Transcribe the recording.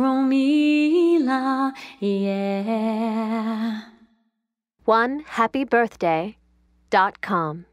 Romila, yeah. One happy birthday dot com.